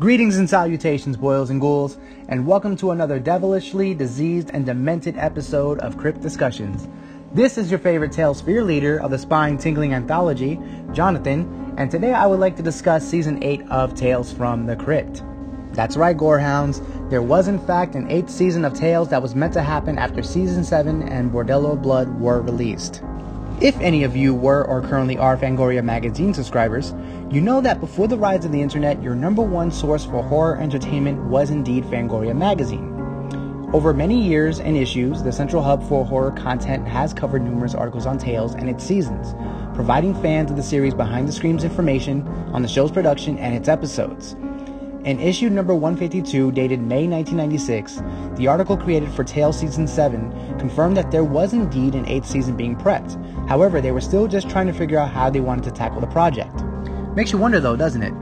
Greetings and salutations, boils and ghouls, and welcome to another devilishly diseased and demented episode of Crypt Discussions. This is your favorite Tales Fear leader of the spine tingling anthology, Jonathan, and today I would like to discuss season 8 of Tales from the Crypt. That's right, Gorehounds. There was, in fact, an eighth season of Tales that was meant to happen after season 7 and Bordello Blood were released. If any of you were or currently are Fangoria magazine subscribers, you know that before the rise of the internet, your number one source for horror entertainment was indeed Fangoria magazine. Over many years and issues, the central hub for horror content has covered numerous articles on Tales and its seasons, providing fans of the series behind the screens information on the show's production and its episodes. In issue number 152, dated May 1996, the article created for Tales Season 7 confirmed that there was indeed an 8th season being prepped. However, they were still just trying to figure out how they wanted to tackle the project. Makes you wonder though, doesn't it?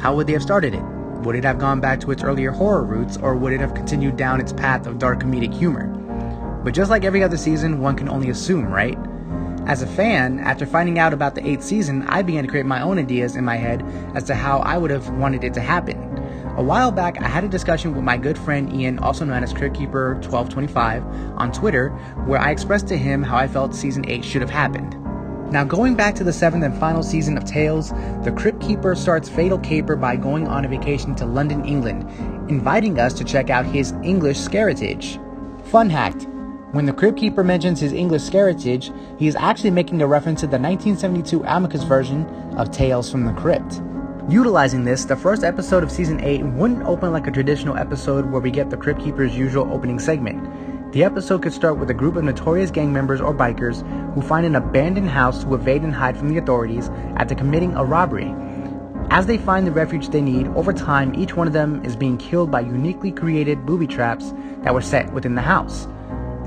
How would they have started it? Would it have gone back to its earlier horror roots, or would it have continued down its path of dark comedic humor? But just like every other season, one can only assume, right? As a fan, after finding out about the 8th season, I began to create my own ideas in my head as to how I would have wanted it to happen. A while back, I had a discussion with my good friend Ian, also known as Cryptkeeper1225, on Twitter, where I expressed to him how I felt season 8 should have happened. Now, going back to the seventh and final season of Tales, the Crypt Keeper starts Fatal Caper by going on a vacation to London, England, inviting us to check out his English Scaritage. Fun hack when the Crypt Keeper mentions his English Scaritage, he is actually making a reference to the 1972 Amicus version of Tales from the Crypt. Utilizing this, the first episode of season 8 wouldn't open like a traditional episode where we get the Crypt Keeper's usual opening segment. The episode could start with a group of notorious gang members or bikers who find an abandoned house to evade and hide from the authorities after committing a robbery. As they find the refuge they need, over time, each one of them is being killed by uniquely created booby traps that were set within the house.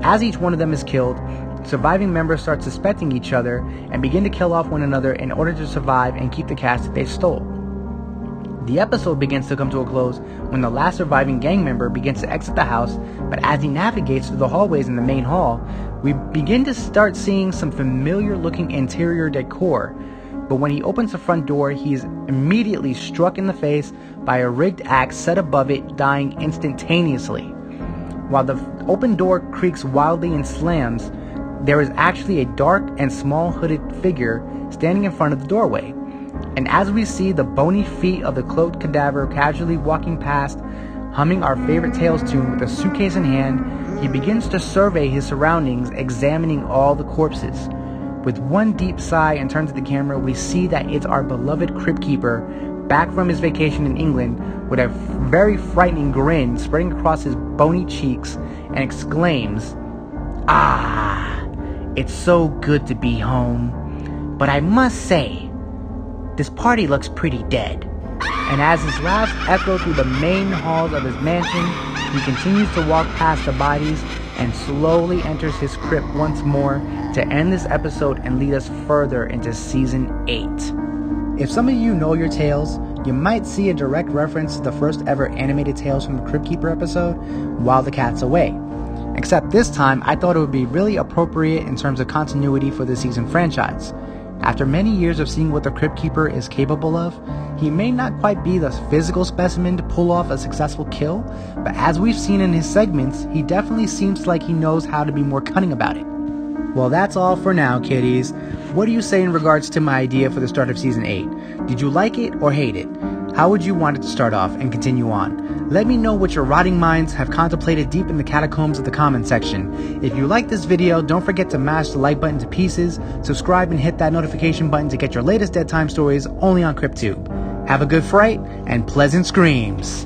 As each one of them is killed, surviving members start suspecting each other and begin to kill off one another in order to survive and keep the cash that they stole. The episode begins to come to a close when the last surviving gang member begins to exit the house, but as he navigates through the hallways in the main hall, we begin to start seeing some familiar looking interior decor. But when he opens the front door, he is immediately struck in the face by a rigged axe set above it, dying instantaneously. While the open door creaks wildly and slams, there is actually a dark and small hooded figure standing in front of the doorway. And as we see the bony feet of the cloaked cadaver casually walking past, humming our favorite Tales tune with a suitcase in hand, he begins to survey his surroundings, examining all the corpses. With one deep sigh and turn to the camera, we see that it's our beloved Crypt Keeper back from his vacation in England with a very frightening grin spreading across his bony cheeks and exclaims, Ah, it's so good to be home. But I must say, this party looks pretty dead. And as his laughs echo through the main halls of his mansion, he continues to walk past the bodies and slowly enters his crypt once more to end this episode and lead us further into season 8. If some of you know your tales, you might see a direct reference to the first ever animated Tales from the Crypt Keeper episode, While the Cat's Away. Except this time, I thought it would be really appropriate in terms of continuity for the season franchise. After many years of seeing what the Crypt Keeper is capable of, he may not quite be the physical specimen to pull off a successful kill, but as we've seen in his segments, he definitely seems like he knows how to be more cunning about it. Well, that's all for now, kiddies. What do you say in regards to my idea for the start of season 8? Did you like it or hate it? How would you want it to start off and continue on? Let me know what your rotting minds have contemplated deep in the catacombs of the comment section. If you like this video, don't forget to mash the like button to pieces, subscribe and hit that notification button to get your latest Dead Time stories only on CryptTube. Have a good fright and pleasant screams.